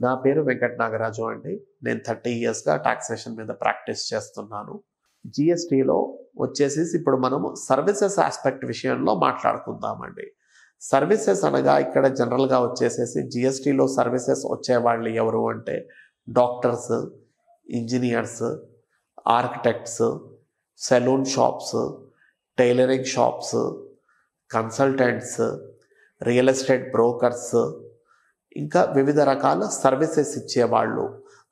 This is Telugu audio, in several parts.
నా పేరు వెంకట నాగరాజు అండి. నేను థర్టీ ఇయర్స్గా టాక్సేషన్ మీద ప్రాక్టీస్ చేస్తున్నాను. జిఎస్టీలో వచ్చేసి ఇప్పుడు మనము సర్వీసెస్ ఆస్పెక్ట్ విషయంలో మాట్లాడుకుందామండి. సర్వీసెస్ అనగా ఇక్కడ జనరల్గా వచ్చేసేసి జిఎస్టీలో సర్వీసెస్ వచ్చేవాళ్ళు ఎవరు అంటే doctors engineers architects salon shops tailoring shops consultants real estate brokers ఇంకా వివిధ రకాల సర్వీసెస్ ఇచ్చేవాళ్ళు.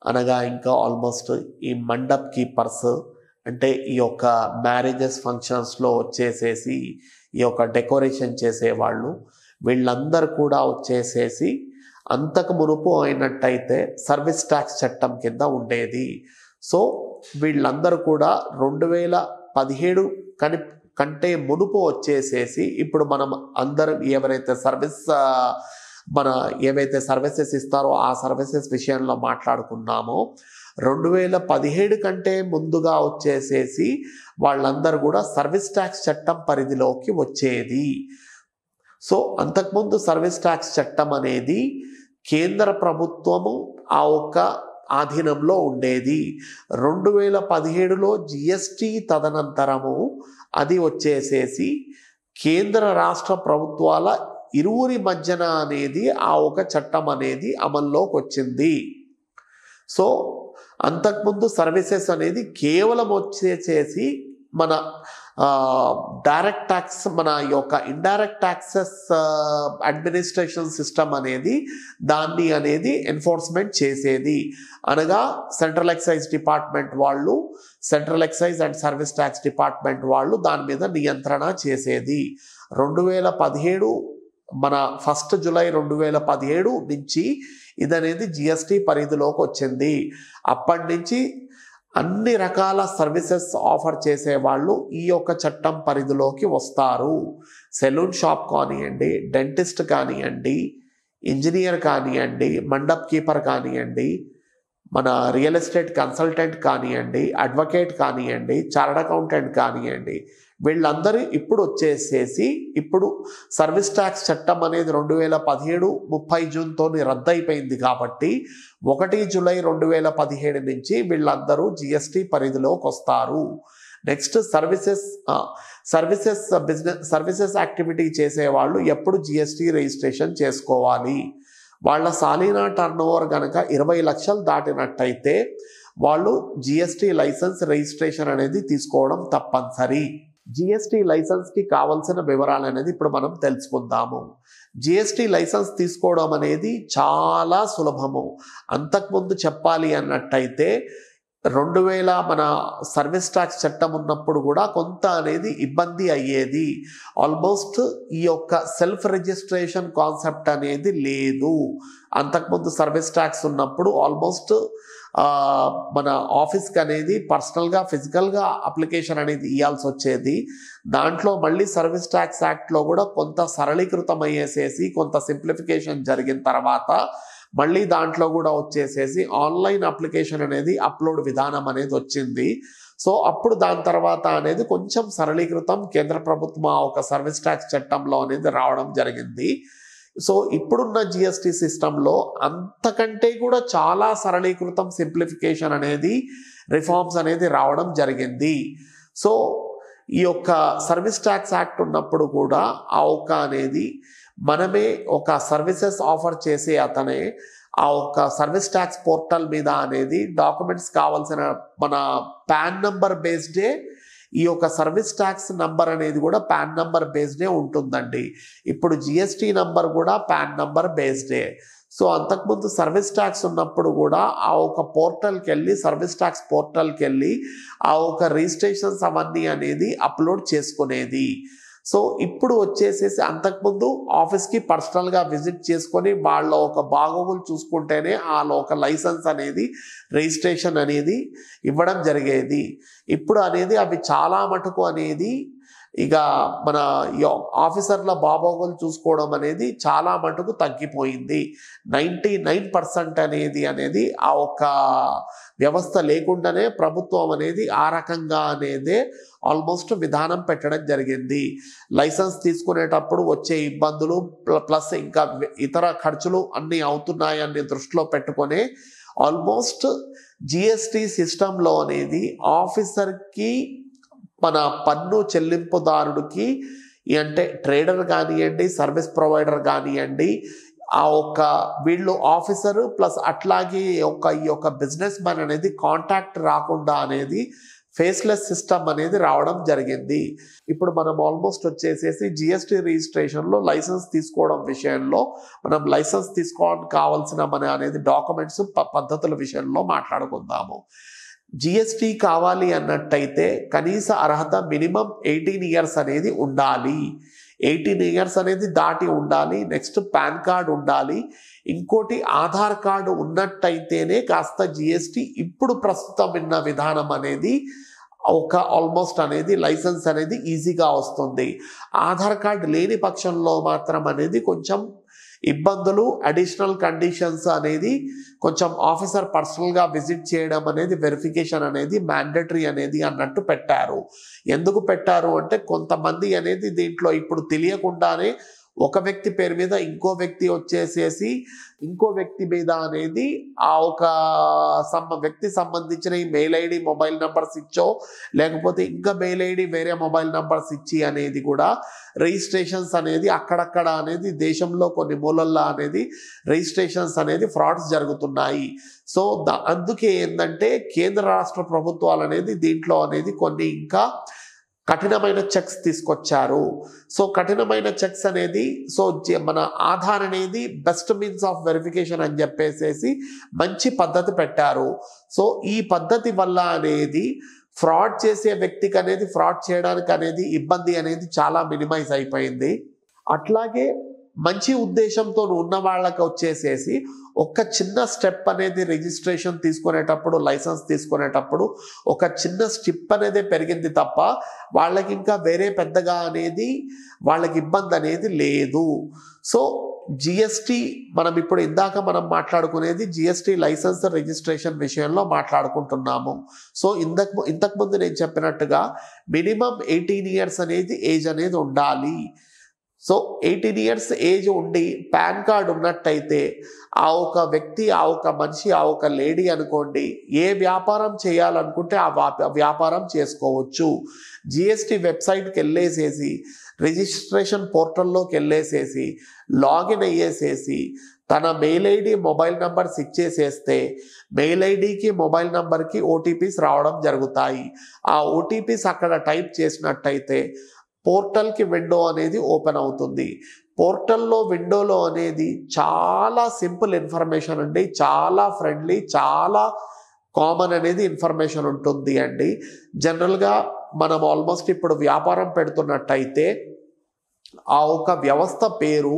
అనగా ఇంకా ఆల్మోస్ట్ ఈ మండప్ కీపర్స్ అంటే ఈ యొక్క మ్యారేజెస్ ఫంక్షన్స్లో వచ్చేసేసి ఈ యొక్క డెకరేషన్ చేసేవాళ్ళు. వీళ్ళందరూ కూడా వచ్చేసేసి అంతకు మునుపు అయినట్టయితే సర్వీస్ ట్యాక్స్ చట్టం కింద ఉండేది. సో వీళ్ళందరూ కూడా రెండు వేల పదిహేడు కని కంటే మునుపు వచ్చేసేసి ఇప్పుడు మనం అందరం ఎవరైతే సర్వీస్ మన ఏవైతే సర్వీసెస్ ఇస్తారో ఆ సర్వీసెస్ విషయంలో మాట్లాడుకున్నామో రెండు వేల పదిహేడు కంటే ముందుగా వచ్చేసేసి వాళ్ళందరూ కూడా సర్వీస్ ట్యాక్స్ చట్టం పరిధిలోకి వచ్చేది. సో అంతకుముందు సర్వీస్ ట్యాక్స్ చట్టం అనేది కేంద్ర ప్రభుత్వము ఆ ఒక్క ఆధీనంలో ఉండేది. రెండు వేల పదిహేడులో జిఎస్టి తదనంతరము అది వచ్చేసేసి కేంద్ర రాష్ట్ర ప్రభుత్వాల ఇరువురి మధ్యన అనేది ఆ ఒక చట్టం అనేది అమల్లోకి వచ్చింది సో అంతకుముందు సర్వీసెస్ అనేది కేవలం వచ్చేసేసి మన డైరెక్ట్ ట్యాక్స్ మన యొక్క ఇండైరెక్ట్ ట్యాక్సెస్ అడ్మినిస్ట్రేషన్ సిస్టమ్ అనేది దాన్ని అనేది ఎన్ఫోర్స్మెంట్ చేసేది. అనగా సెంట్రల్ ఎక్సైజ్ డిపార్ట్మెంట్ వాళ్ళు central excise and service tax department వాళ్ళు దాని మీద నియంత్రణ చేసేది. రెండు వేల పదిహేడు మన ఫస్ట్ జూలై రెండు వేల పదిహేడు నుంచి ఇదనేది జిఎస్టి పరిధిలోకి వచ్చింది. అప్పటి నుంచి అన్ని రకాల సర్వీసెస్ ఆఫర్ చేసే వాళ్ళు ఈ యొక్క చట్టం పరిధిలోకి వస్తారు. సెలూన్ షాప్ కానివ్వండి డెంటిస్ట్ కానివ్వండి ఇంజనీర్ కానివ్వండి మండప్ కీపర్ కానివ్వండి మన రియల్ ఎస్టేట్ కన్సల్టెంట్ కానివ్వండి అడ్వకేట్ కానివ్వండి చార్ట్ అకౌంటెంట్ కానివ్వండి వీళ్ళందరూ ఇప్పుడు వచ్చేసేసి ఇప్పుడు సర్వీస్ ట్యాక్స్ చట్టం అనేది రెండు వేల పదిహేడు ముప్పై జూన్తో రద్దయిపోయింది కాబట్టి ఒకటి జూలై రెండు వేల పదిహేడు నుంచి వీళ్ళందరూ జిఎస్టీ పరిధిలోకి వస్తారు. Next services services business services activity చేసేవాళ్ళు ఎప్పుడు జిఎస్టీ రిజిస్ట్రేషన్ చేసుకోవాలి. వాళ్ళ సాలీనా టర్న్ ఓవర్ కనుక ఇరవై లక్షలు దాటినట్టయితే వాళ్ళు జిఎస్టి లైసెన్స్ రిజిస్ట్రేషన్ అనేది తీసుకోవడం తప్పనిసరి. జిఎస్టి లైసెన్స్కి కావాల్సిన వివరాలు అనేది ఇప్పుడు మనం తెలుసుకుందాము. జిఎస్టి లైసెన్స్ తీసుకోవడం అనేది చాలా సులభము. అంతకుముందు చెప్పాలి అన్నట్టయితే రెండు వేల మన సర్వీస్ ట్యాక్స్ చట్టం ఉన్నప్పుడు కూడా కొంత అనేది ఇబ్బంది అయ్యేది. ఆల్మోస్ట్ ఈ యొక్క సెల్ఫ్ రిజిస్ట్రేషన్ కాన్సెప్ట్ అనేది లేదు. అంతకుముందు సర్వీస్ ట్యాక్స్ ఉన్నప్పుడు ఆల్మోస్ట్ మన ఆఫీస్కి అనేది పర్సనల్గా ఫిజికల్గా అప్లికేషన్ అనేది ఇవ్వాల్సి వచ్చేది. దాంట్లో మళ్ళీ సర్వీస్ ట్యాక్స్ యాక్ట్లో కూడా కొంత సరళీకృతం అయ్యేసేసి కొంత సింప్లిఫికేషన్ జరిగిన తర్వాత మళ్ళీ దాంట్లో కూడా వచ్చేసేసి ఆన్లైన్ అప్లికేషన్ అనేది అప్లోడ్ విధానం అనేది వచ్చింది. సో అప్పుడు దాని తర్వాత అనేది కొంచెం సరళీకృతం కేంద్ర ప్రభుత్వం ఒక సర్వీస్ ట్యాక్స్ చట్టంలో అనేది రావడం జరిగింది. సో ఇప్పుడున్న జిఎస్టి సిస్టంలో అంతకంటే కూడా చాలా సరళీకృతం సింప్లిఫికేషన్ అనేది రిఫార్మ్స్ అనేది రావడం జరిగింది. సో ఈ యొక్క సర్వీస్ ట్యాక్స్ యాక్ట్ ఉన్నప్పుడు కూడా ఆ ఒక్క అనేది మనమే ఒక సర్వీసెస్ ఆఫర్ చేసే అతనే ఆ ఒక్క సర్వీస్ ట్యాక్స్ పోర్టల్ మీద అనేది డాక్యుమెంట్స్ కావాల్సిన మన పాన్ నంబర్ బేస్డే ఈ యొక్క సర్వీస్ ట్యాక్స్ నంబర్ అనేది కూడా పాన్ నంబర్ బేస్డే ఉంటుందండి. ఇప్పుడు జిఎస్టీ నంబర్ కూడా పాన్ నంబర్ బేస్డే. సో అంతకుముందు సర్వీస్ ట్యాక్స్ ఉన్నప్పుడు కూడా ఆ ఒక పోర్టల్కి వెళ్ళి సర్వీస్ ట్యాక్స్ పోర్టల్కి వెళ్ళి ఆ ఒక రిజిస్ట్రేషన్స్ అవన్నీ అనేది అప్లోడ్ చేసుకునేది. సో ఇప్పుడు వచ్చేసేసి అంతకుముందు ఆఫీస్కి పర్సనల్గా విజిట్ చేసుకొని వాళ్ళ ఒక బాగోగులు చూసుకుంటేనే వాళ్ళ ఒక లైసెన్స్ అనేది రిజిస్ట్రేషన్ అనేది ఇవ్వడం జరిగేది. ఇప్పుడు అనేది అవి చాలా మటుకు అనేది ఇక మన ఆఫీసర్ల బాబోగులు చూసుకోవడం అనేది చాలా మటుకు తగ్గిపోయింది. నైంటీ నైన్ పర్సెంట్ అనేది అనేది ఆ ఒక్క వ్యవస్థ లేకుండానే ప్రభుత్వం అనేది ఆ రకంగా అనేది ఆల్మోస్ట్ విధానం పెట్టడం జరిగింది. లైసెన్స్ తీసుకునేటప్పుడు వచ్చే ఇబ్బందులు ప్లస్ ఇంకా ఇతర ఖర్చులు అన్నీ అవుతున్నాయని దృష్టిలో పెట్టుకొని ఆల్మోస్ట్ జిఎస్టి సిస్టంలో అనేది ఆఫీసర్కి మన పన్ను చెల్లింపుదారుడికి అంటే ట్రేడర్ కానివ్వండి సర్వీస్ ప్రొవైడర్ కానివ్వండి ఆ ఒక్క వీళ్ళు ఆఫీసరు ప్లస్ అట్లాగే ఒక ఈ యొక్క బిజినెస్ మ్యాన్ అనేది కాంటాక్ట్ రాకుండా అనేది ఫేస్లెస్ సిస్టమ్ అనేది రావడం జరిగింది. ఇప్పుడు మనం ఆల్మోస్ట్ వచ్చేసేసి జిఎస్టి రిజిస్ట్రేషన్లో లైసెన్స్ తీసుకోవడం విషయంలో మనం లైసెన్స్ తీసుకోవడానికి కావాల్సిన మన అనేది డాక్యుమెంట్స్ పద్ధతుల విషయంలో మాట్లాడుకుందాము. జిఎస్టి కావాలి అన్నట్టయితే కనీస అర్హత మినిమం ఎయిటీన్ ఇయర్స్ అనేది ఉండాలి. ఎయిటీన్ ఇయర్స్ అనేది దాటి ఉండాలి. నెక్స్ట్ పాన్ కార్డ్ ఉండాలి. ఇంకోటి ఆధార్ కార్డు ఉన్నట్టయితేనే కాస్త జిఎస్టి ఇప్పుడు ప్రస్తుతం ఉన్న విధానం అనేది ఒక ఆల్మోస్ట్ అనేది లైసెన్స్ అనేది ఈజీగా వస్తుంది. ఆధార్ కార్డ్ లేని పక్షంలో మాత్రం అనేది కొంచెం ఇబ్బందులు అడిషనల్ కండిషన్స్ అనేది కొంచెం ఆఫీసర్ పర్సనల్గా విజిట్ చేయడం అనేది వెరిఫికేషన్ అనేది మ్యాండటరీ అనేది అన్నట్టు పెట్టారు. ఎందుకు పెట్టారు అంటే కొంతమంది అనేది దీంట్లో ఇప్పుడు తెలియకుండానే ఒక వ్యక్తి పేరు మీద ఇంకో వ్యక్తి వచ్చేసేసి ఇంకో వ్యక్తి మీద అనేది ఆ ఒక సంబ వ్యక్తి సంబంధించిన ఈ మెయిల్ ఐడి మొబైల్ నెంబర్స్ ఇచ్చో లేకపోతే ఇంకా మెయిల్ ఐడి వేరే మొబైల్ నెంబర్స్ ఇచ్చి అనేది కూడా రిజిస్ట్రేషన్స్ అనేది అక్కడక్కడ అనేది దేశంలో కొన్ని మూలల్లో అనేది రిజిస్ట్రేషన్స్ అనేది ఫ్రాడ్స్ జరుగుతున్నాయి. సో అందుకే ఏంటంటే కేంద్ర రాష్ట్ర ప్రభుత్వాలు అనేది దీంట్లో అనేది కొన్ని ఇంకా కఠినమైన చెక్స్ తీసుకొచ్చారు. సో కఠినమైన చెక్స్ అనేది సో జ- మన ఆధార్ అనేది బెస్ట్ మీన్స్ ఆఫ్ వెరిఫికేషన్ అని చెప్పేసేసి మంచి పద్ధతి పెట్టారు. సో ఈ పద్ధతి వల్ల అనేది ఫ్రాడ్ చేసే వ్యక్తికి అనేది ఫ్రాడ్ చేయడానికి అనేది ఇబ్బంది అనేది చాలా మినిమైజ్ అయిపోయింది. అట్లాగే మంచి ఉద్దేశంతో ఉన్న వాళ్ళకి వచ్చేసేసి ఒక చిన్న స్టెప్ అనేది రిజిస్ట్రేషన్ తీసుకునేటప్పుడు లైసెన్స్ తీసుకునేటప్పుడు ఒక చిన్న స్టెప్ అనేది పెరిగింది తప్ప వాళ్ళకి ఇంకా వేరే పెద్దగా అనేది వాళ్ళకి ఇబ్బంది అనేది లేదు. సో జిఎస్టి మనం ఇప్పుడు ఇందాక మనం మాట్లాడుకునేది జిఎస్టి లైసెన్స్ రిజిస్ట్రేషన్ విషయంలో మాట్లాడుకుంటున్నాము. సో ఇంతకు ఇంతకుముందు నేను చెప్పినట్టుగా మినిమం ఎయిటీన్ ఇయర్స్ అనేది ఏజ్ అనేది ఉండాలి. సో ఎయిటీన్ ఇయర్స్ ఏజ్ ఉండి పాన్ కార్డ్ ఉన్నట్టయితే ఆ ఒక వ్యక్తి ఆ ఒక మనిషి ఆ ఒక లేడీ అనుకోండి ఏ వ్యాపారం చేయాలనుకుంటే ఆ వ్యాపారం చేసుకోవచ్చు. జిఎస్టి వెబ్సైట్కి వెళ్ళేసేసి రిజిస్ట్రేషన్ పోర్టల్లోకి వెళ్ళేసేసి లాగిన్ అయ్యేసేసి తన మెయిల్ ఐడి మొబైల్ నంబర్స్ ఇచ్చేసేస్తే మెయిల్ ఐడికి మొబైల్ నంబర్కి ఓటీపీస్ రావడం జరుగుతాయి. ఆ ఓటీపీస్ అక్కడ టైప్ చేసినట్టయితే పోర్టల్కి విండో అనేది ఓపెన్ అవుతుంది. పోర్టల్లో విండోలో అనేది చాలా సింపుల్ ఇన్ఫర్మేషన్ అండి. చాలా ఫ్రెండ్లీ చాలా కామన్ అనేది ఇన్ఫర్మేషన్ ఉంటుంది అండి. జనరల్గా మనం ఆల్మోస్ట్ ఇప్పుడు వ్యాపారం పెడుతున్నట్టయితే ఆ ఒక వ్యవస్థ పేరు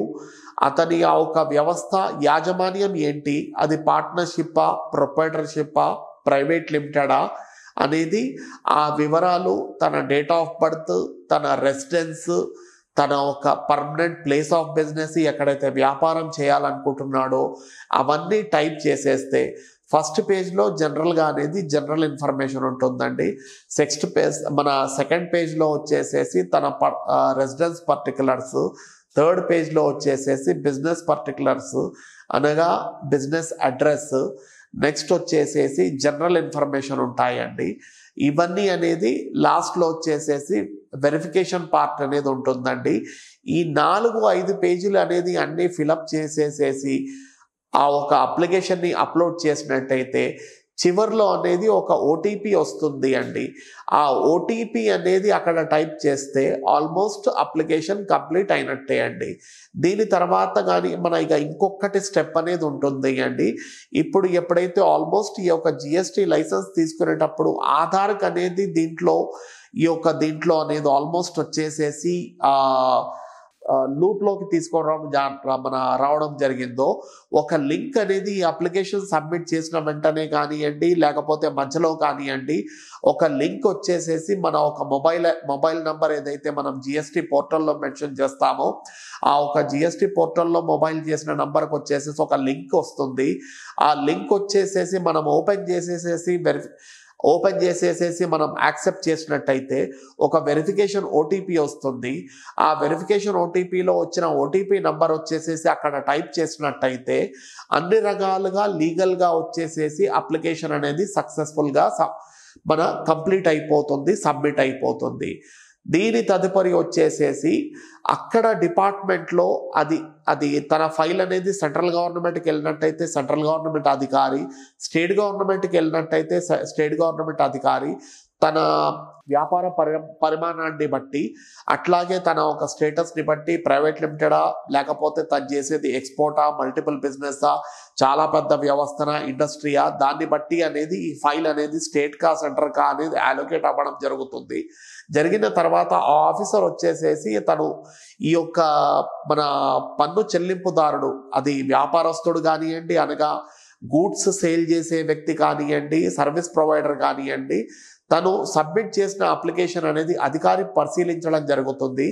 అతని ఆ ఒక వ్యవస్థ యాజమాన్యం ఏంటి? అది పార్ట్నర్షిప్పా ప్రొపరేటర్షిప్పా ప్రైవేట్ లిమిటెడా? అనేది ఆ వివరాలు తన డేట్ ఆఫ్ బర్త్ తన రెసిడెన్స్ తన ఒక పర్మనెంట్ ప్లేస్ ఆఫ్ బిజినెస్ ఎక్కడైతే వ్యాపారం చేయాలనుకుంటున్నాడో అవన్నీ టైప్ చేసేస్తే ఫస్ట్ పేజ్లో జనరల్గా అనేది జనరల్ ఇన్ఫర్మేషన్ ఉంటుందండి. సెక్స్ట్ పేజ్ మన సెకండ్ పేజ్లో వచ్చేసేసి తన రెసిడెన్స్ పర్టికులర్స్ థర్డ్ పేజ్లో వచ్చేసేసి బిజినెస్ పర్టికులర్స్ అనగా బిజినెస్ అడ్రస్. నెక్స్ట్ వచ్చేసేసి జనరల్ ఇన్ఫర్మేషన్ ఉంటాయండి. ఇవన్నీ అనేది లాస్ట్లో వచ్చేసేసి వెరిఫికేషన్ పార్ట్ అనేది ఉంటుందండి. ఈ నాలుగు ఐదు పేజీలు అనేది అన్నీ ఫిలప్ చేసేసేసి ఆ ఒక అప్లికేషన్ని అప్లోడ్ చేసినట్టయితే చివర్లో అనేది ఒక ఓటీపీ వస్తుంది అండి. ఆ ఓటీపీ అనేది అక్కడ టైప్ చేస్తే ఆల్మోస్ట్ అప్లికేషన్ కంప్లీట్ అయినట్టే అండి. దీని తర్వాత కానీ మన ఇక ఇంకొకటి స్టెప్ అనేది ఉంటుంది అండి. ఇప్పుడు ఎప్పుడైతే ఆల్మోస్ట్ ఈ యొక్క జిఎస్టి లైసెన్స్ తీసుకునేటప్పుడు ఆధార్కి అనేది దీంట్లో ఈ యొక్క దీంట్లో అనేది ఆల్మోస్ట్ వచ్చేసేసి ఆ లూప్లోకి తీసుకోవడం జా- మన రావడం జరిగిందో ఒక లింక్ అనేది అప్లికేషన్ సబ్మిట్ చేసిన వెంటనే కానివ్వండి లేకపోతే మధ్యలో కానివ్వండి ఒక లింక్ వచ్చేసేసి మన ఒక మొబైల్ మొబైల్ నెంబర్ ఏదైతే మనం జిఎస్టీ పోర్టల్లో మెన్షన్ చేస్తామో ఆ ఒక జిఎస్టీ పోర్టల్లో మొబైల్ చేసిన నెంబర్కి వచ్చేసేసి ఒక లింక్ వస్తుంది. ఆ లింక్ వచ్చేసేసి మనం ఓపెన్ చేసేసేసి వెరిఫి ఓపెన్ చేసేసేసి మనం యాక్సెప్ట్ చేసినట్టయితే ఒక వెరిఫికేషన్ ఓటీపీ వస్తుంది. ఆ వెరిఫికేషన్ ఓటీపీలో వచ్చిన ఓటీపీ నంబర్ వచ్చేసేసి అక్కడ టైప్ చేసినట్టయితే అన్ని రకాలుగా లీగల్గా వచ్చేసేసి అప్లికేషన్ అనేది సక్సెస్ఫుల్గా మన కంప్లీట్ అయిపోతుంది సబ్మిట్ అయిపోతుంది. దీని తదుపరి వచ్చేసేసి అక్కడ డిపార్ట్మెంట్లో అది అది తన ఫైల్ అనేది సెంట్రల్ గవర్నమెంట్కి వెళ్ళినట్టయితే సెంట్రల్ గవర్నమెంట్ అధికారి స్టేట్ గవర్నమెంట్కి వెళ్ళినట్టయితే స్టేట్ గవర్నమెంట్ అధికారి తన వ్యాపార పరి పరిమాణాన్ని బట్టి అట్లాగే తన ఒక స్టేటస్ని బట్టి ప్రైవేట్ లిమిటెడా లేకపోతే తను చేసేది ఎక్స్పోర్టా మల్టిపుల్ బిజినెస్సా చాలా పెద్ద వ్యవస్థన ఇండస్ట్రీయా దాన్ని బట్టి అనేది ఈ ఫైల్ అనేది స్టేట్ కా సెంటర్ కా అనేది అలొకేట్ అవ్వడం జరుగుతుంది. జరిగిన తర్వాత ఆ ఆఫీసర్ వచ్చేసేసి తను ఈ యొక్క మన పన్ను చెల్లింపుదారుడు అది వ్యాపారస్తుడు కానివ్వండి అనగా గూడ్స్ సేల్ చేసే వ్యక్తి కానివ్వండి సర్వీస్ ప్రొవైడర్ కానివ్వండి తను సబ్మిట్ చేసిన అప్లికేషన్ అనేది అధికారి పరిశీలించడం జరుగుతుంది.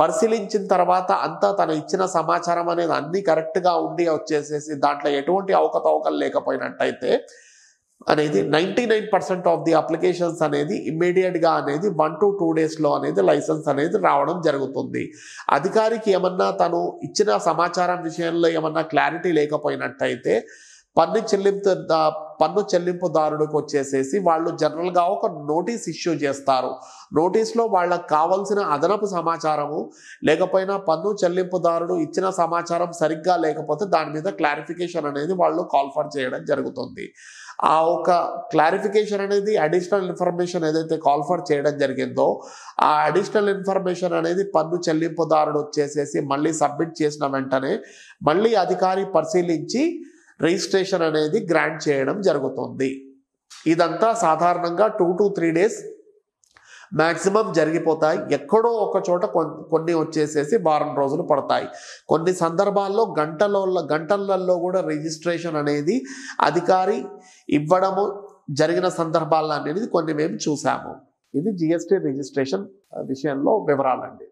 పరిశీలించిన తర్వాత అంతా తను ఇచ్చిన సమాచారం అనేది అన్ని కరెక్ట్గా ఉండి వచ్చేసేసి దాంట్లో ఎటువంటి అవకతవకలు లేకపోయినట్టయితే అనేది ninety nine percent of the applications అనేది ఇమ్మీడియట్గా అనేది వన్ టు టూ డేస్లో అనేది లైసెన్స్ అనేది రావడం జరుగుతుంది. అధికారికి ఏమన్నా తను ఇచ్చిన సమాచారం విషయంలో ఏమన్నా క్లారిటీ లేకపోయినట్టయితే పన్ను చెల్లింపు పన్ను చెల్లింపుదారుడికి వచ్చేసేసి వాళ్ళు జనరల్గా ఒక నోటీస్ ఇష్యూ చేస్తారు. నోటీస్లో వాళ్ళకి కావాల్సిన అదనపు సమాచారము లేకపోయినా పన్ను చెల్లింపుదారుడు ఇచ్చిన సమాచారం సరిగ్గా లేకపోతే దాని మీద క్లారిఫికేషన్ అనేది వాళ్ళు కాల్ఫర్ చేయడం జరుగుతుంది. ఆ ఒక క్లారిఫికేషన్ అనేది అడిషనల్ ఇన్ఫర్మేషన్ ఏదైతే కాల్ఫర్ చేయడం జరిగిందో ఆ అడిషనల్ ఇన్ఫర్మేషన్ అనేది పన్ను చెల్లింపుదారుడు వచ్చేసేసి మళ్ళీ సబ్మిట్ చేసిన వెంటనే మళ్ళీ అధికారి పరిశీలించి రిజిస్ట్రేషన్ అనేది గ్రాంట్ చేయడం జరుగుతుంది. ఇదంతా సాధారణంగా two to three days maximum జరిగిపోతాయి. ఎక్కడో ఒక చోట కొన్ని వచ్చేసేసి వారం రోజులు పడతాయి. కొన్ని సందర్భాల్లో గంటలో గంటలలో కూడా రిజిస్ట్రేషన్ అనేది అధికారి ఇవ్వడము జరిగిన సందర్భాలు అనేది కొన్ని మేము చూసాము. ఇది జిఎస్టీ రిజిస్ట్రేషన్ విషయంలో వివరాలండి.